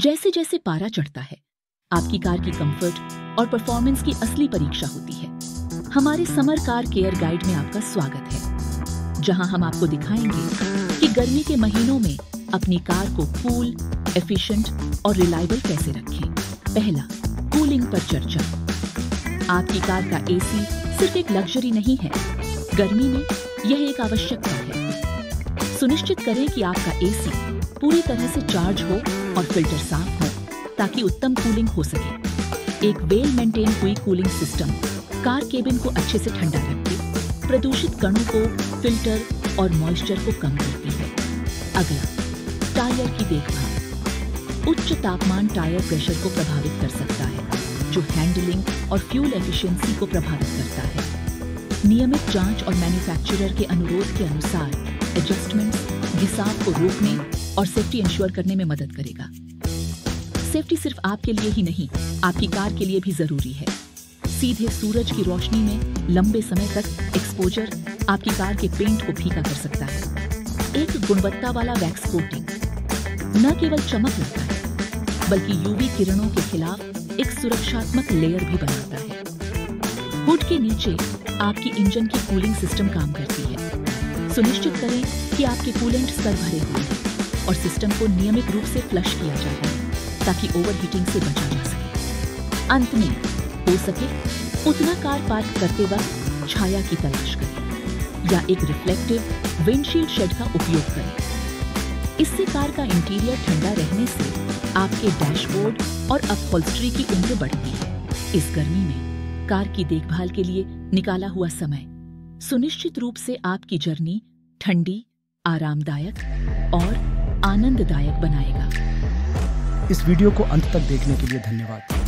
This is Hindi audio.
जैसे जैसे पारा चढ़ता है, आपकी कार की कंफर्ट और परफॉर्मेंस की असली परीक्षा होती है। हमारे समर कार केयर गाइड में आपका स्वागत है। जहाँ हम आपको दिखाएँगे कि गर्मी के महीनों में अपनी कार को कूल एफिशिएंट और रिलायबल कैसे रखें। पहला कूलिंग पर चर्चा। आपकी कार का एसी सिर्फ़ एक लग्जरी नहीं है, गर्मी में यह एक आवश्यकता है। सुनिश्चित करें कि आपका एसी पूरी तरह से चार्ज हो और फ़िल्टर साफ़ हो, ताकि उत्तम कूलिंग हो सके। एक वेल मेंटेन हुई कूलिंग सिस्टम कार केबिन को अच्छे से ठंडा रखती, प्रदूषित कणों को फ़िल्टर और मॉइस्चर को कम करती है। अगला टायर की देखभाल। उच्च तापमान टायर प्रेशर को प्रभावित कर सकता है, जो हैंडलिंग और फ्यूल एफिशिएंसी को प्रभावित करता है। नियमित जाँच और मैन्युफैक्चरर के अनुरोध के अनुसार एडजस्टमेंट्स घिसाव को रोकने और सेफ्टी इंश्योर करने में मदद करेगा। सेफ्टी सिर्फ़ आपके लिए ही नहीं, आपकी कार के लिए भी ज़रूरी है। सीधे सूरज की रोशनी में लंबे समय तक एक्सपोजर आपकी कार के पेंट को फीका कर सकता है। एक गुणवत्ता वाला वैक्स कोटिंग न केवल चमक लगता है, बल्कि यूवी किरणों के खिलाफ एक सुरक्षात्मक लेयर भी बनाता है। हुड के नीचे आपकी इंजन की कूलिंग सिस्टम काम करती है। सुनिश्चित करें कि आपके कूलेंट स्तर भरे हुए हैं और सिस्टम को नियमित रूप से फ्लश किया जाता है ताकि ओवरहीटिंग से बचा जा सके। अंत में, हो सके उतना कार पार्क करते वक्त छाया की तलाश करें या एक रिफ्लेक्टिव विंडशील्ड शेड का उपयोग करें। इससे कार का इंटीरियर ठंडा रहने से आपके डैशबोर्ड और अपहोल्स्ट्री की उम्र बढ़ती है। इस गर्मी में कार की देखभाल के लिए निकाला हुआ समय सुनिश्चित रूप से आपकी जर्नी ठंडी, आरामदायक और आनंददायक बनाएगा। इस वीडियो को अंत तक देखने के लिए धन्यवाद।